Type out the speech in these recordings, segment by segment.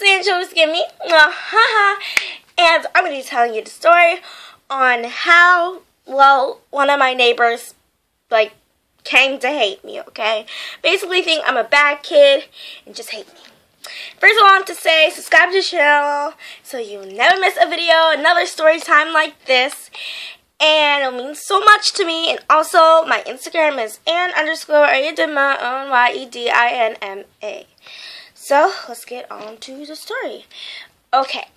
is Angela Skimmy. And I'm going to be telling you the story on how, well, one of my neighbors, like, came to hate me, okay? Basically think I'm a bad kid and just hate me. First, I want to say subscribe to the channel so you never miss a video, another story time like this. And it means so much to me. And also, my Instagram is Anne underscore Onyedinma, O-N-Y-E-D-I-N-M-A. So, let's get on to the story. Okay.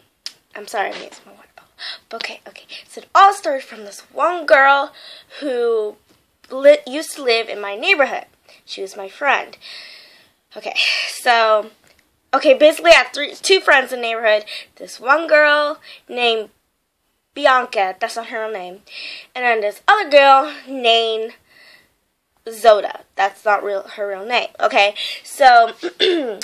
I'm sorry, I made my water bottle. Okay, okay. So, it all started from this one girl who used to live in my neighborhood. She was my friend. Okay, so Okay, basically I have three, two friends in the neighborhood. This one girl named Bianca, that's not her real name. And then this other girl named Zoda. That's not real her real name. Okay, so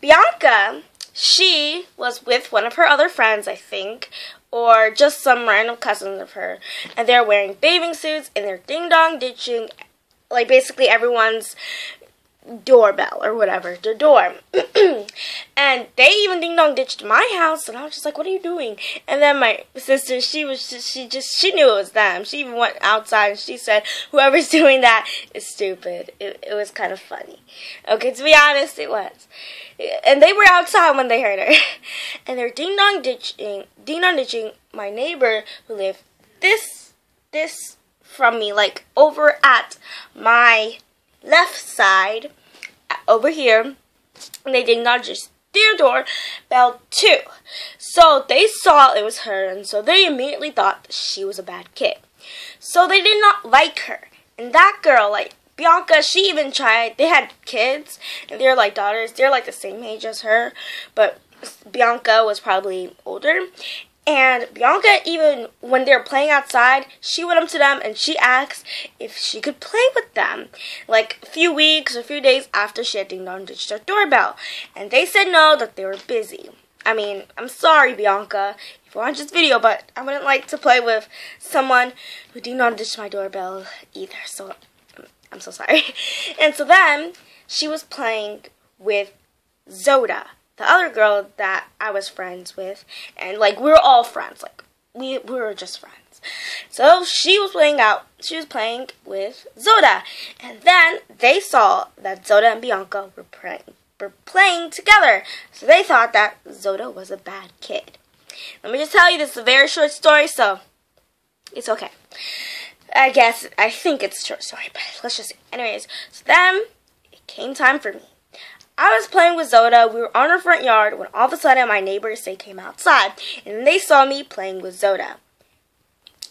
Bianca, she was with one of her other friends, I think, or just some random cousins of her, and they're wearing bathing suits and they're ding dong ditching, like basically everyone's doorbell or whatever, the door. and they even ding dong ditched my house, and I was just like, "What are you doing?" And then my sister, she was she just she knew it was them. She even went outside and she said, "Whoever's doing that is stupid." It, it was kind of funny. Okay, to be honest, it was. And they were outside when they heard her, and they're ding dong ditching, ding dong ditching my neighbor who lived this this from me, like over at my left side over here. And they did not just their door bell too. So they saw it was her, and so they immediately thought she was a bad kid. So they did not like her. And that girl, like Bianca, she even tried. They had kids, and they're like daughters. They're like the same age as her, but Bianca was probably older. And Bianca, even when they were playing outside, she went up to them and she asked if she could play with them. Like a few weeks or a few days after she had ding dong ditched their doorbell. And they said no, that they were busy. I mean, I'm sorry, Bianca, if you watch this video, but I wouldn't like to play with someone who ding dong ditched my doorbell either. So I'm so sorry. And so then she was playing with Zoda the other girl that I was friends with, and like we were all friends, like we we were just friends. So she was playing out. She was playing with Zoda, and then they saw that Zoda and Bianca were playing were playing together. So they thought that Zoda was a bad kid. Let me just tell you, this is a very short story, so it's okay. I guess I think it's a short story, but let's just. See. Anyways, so then it came time for me. I was playing with Zoda. We were on our front yard when all of a sudden my neighbors they came outside and they saw me playing with Zoda.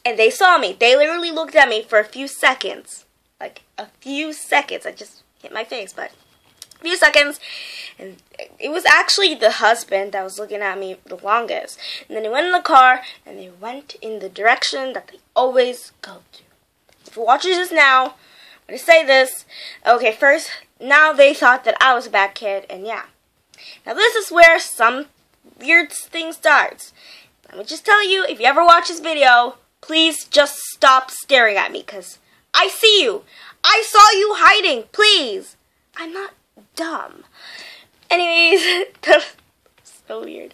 And they saw me. They literally looked at me for a few seconds. Like a few seconds. I just hit my face, but a few seconds. And it was actually the husband that was looking at me the longest. And then he went in the car and they went in the direction that they always go to. If you watch this now, I'm going to say this. Okay, first, now they thought that I was a bad kid, and yeah. Now this is where some weird thing starts. Let me just tell you, if you ever watch this video, please just stop staring at me, because I see you. I saw you hiding, please. I'm not dumb. Anyways, so weird.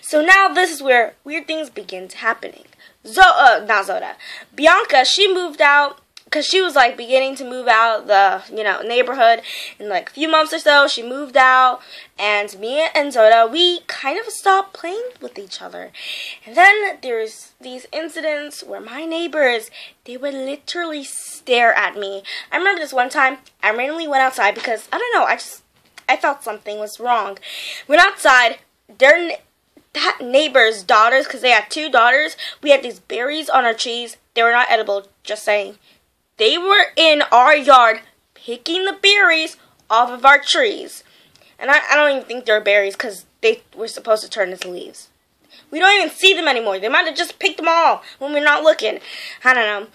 So now this is where weird things begin happening. Zo uh, not Zoda. Bianca, she moved out because she was like beginning to move out the you know neighborhood. In like a few months or so she moved out. And me and Zoda we kind of stopped playing with each other. And then there's these incidents where my neighbors they would literally stare at me. I remember this one time I randomly went outside because I don't know I just I felt something was wrong. Went outside their that neighbor's daughters because they had two daughters we had these berries on our trees they were not edible just saying they were in our yard picking the berries off of our trees. And I, I don't even think they're berries because they were supposed to turn into leaves. We don't even see them anymore. They might have just picked them all when we're not looking. I don't know.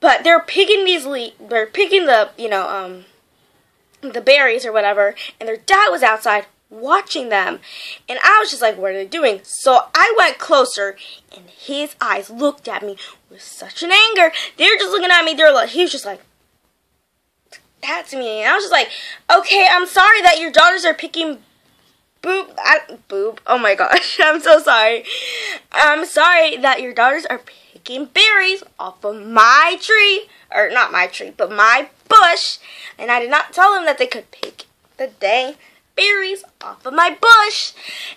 But they're picking these le- they're picking the, you know, um the berries or whatever, and their dad was outside watching them. And I was just like, what are they doing? So I went closer, and his eyes looked at me with such an anger. They were just looking at me. They were like, he was just like, that's me. And I was just like, okay, I'm sorry that your daughters are picking boob, I, boob. Oh my gosh, I'm so sorry. I'm sorry that your daughters are picking berries off of my tree, or not my tree, but my bush, and I did not tell them that they could pick the dang berries off of my bush.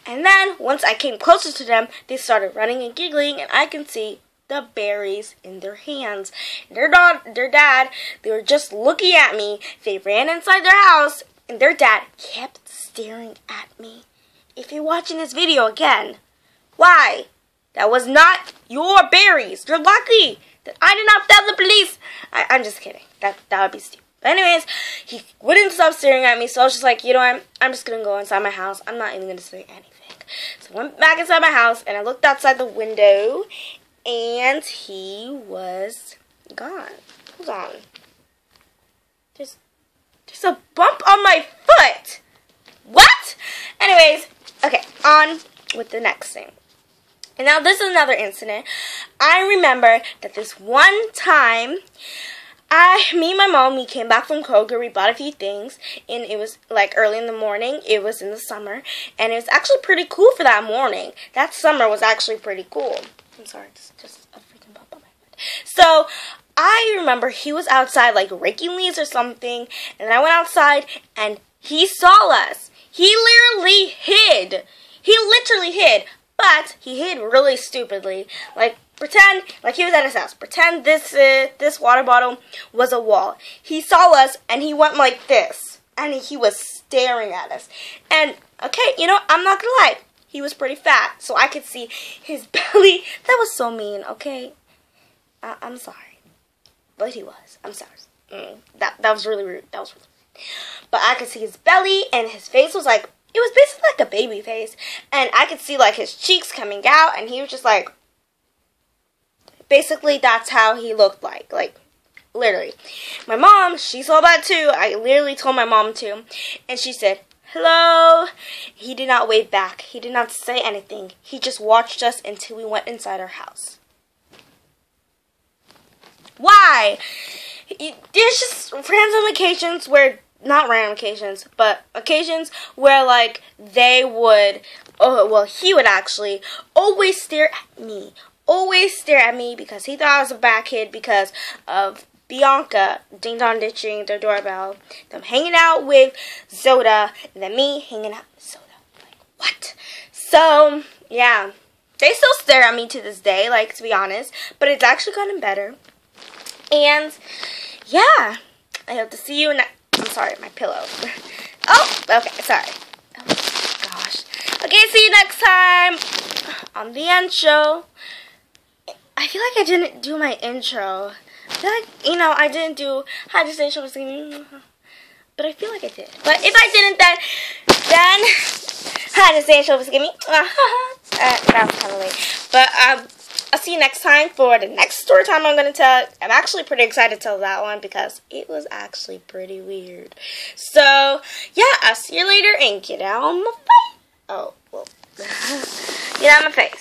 And then once I came closer to them, they started running and giggling, and I can see the berries in their hands. Their dad, their dad, they were just looking at me. They ran inside their house, and their dad kept staring at me. If you're watching this video again, why? That was not your berries. You're lucky that I did not tell the police. I, I'm just kidding. That that would be stupid. Anyways, he wouldn't stop staring at me, so I was just like, you know what? I'm just gonna go inside my house. I'm not even gonna say anything. So I went back inside my house and I looked outside the window and he was gone. Hold on. There's there's a bump on my foot. What? Anyways, okay, on with the next thing. And now this is another incident. I remember that this one time I, me and my mom, we came back from Kroger. We bought a few things, and it was like early in the morning. It was in the summer, and it was actually pretty cool for that morning. That summer was actually pretty cool. I'm sorry, it's just a freaking pop on my head. So I remember he was outside like raking leaves or something, and I went outside and he saw us. He literally hid. He literally hid, but he hid really stupidly. Like Pretend like he was at his house. Pretend this uh, this water bottle was a wall. He saw us and he went like this, and he was staring at us. And okay, you know I'm not gonna lie, he was pretty fat, so I could see his belly. That was so mean. Okay, I- am sorry, but he was. I'm sorry. Mm, that that was really rude. That was really rude. But I could see his belly and his face was like it was basically like a baby face, and I could see like his cheeks coming out, and he was just like basically that's how he looked like. Like literally. My mom, she saw that too. I literally told my mom to. And she said, Hello. He did not wave back. He did not say anything. He just watched us until we went inside our house. Why? There's just random occasions where, not random occasions, but occasions where, like, they would, oh, well, he would actually always stare at me always stare at me because he thought I was a bad kid because of Bianca ding dong ditching their doorbell, them hanging out with Zoda, and then me hanging out with Zoda. Like, what? So, yeah. They still stare at me to this day, like, to be honest, but it's actually gotten better. And, yeah. I hope to see you next. I'm sorry, my pillow. oh, okay, sorry. Oh, gosh. Okay, see you next time on the end show. I feel like I didn't do my intro. I feel like, you know, I didn't do how to say show singing. But I feel like I did. But if I didn't, then, then, how to say show singing. uh, that's kind of late. But, um, I'll see you next time for the next story time I'm going to tell. I'm actually pretty excited to tell that one because it was actually pretty weird. So, yeah, I'll see you later and get out of my face. Oh, well, get out of my face.